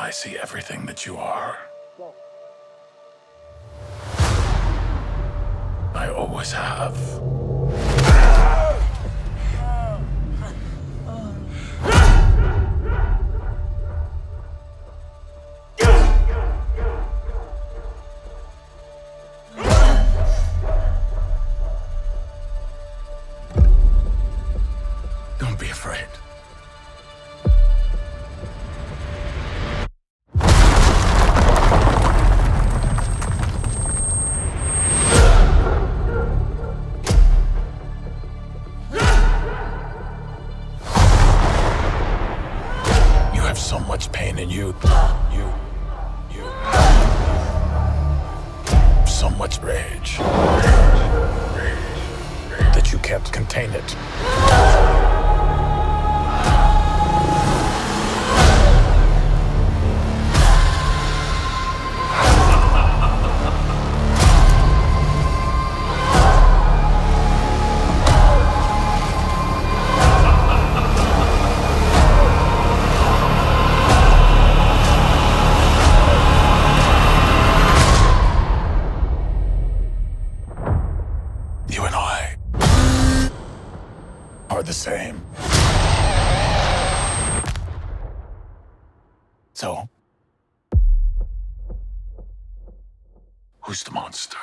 I see everything that you are. I always have. Don't be afraid. Have so much pain in you. You. You. So much rage. That you can't contain it. Are the same. So, who's the monster?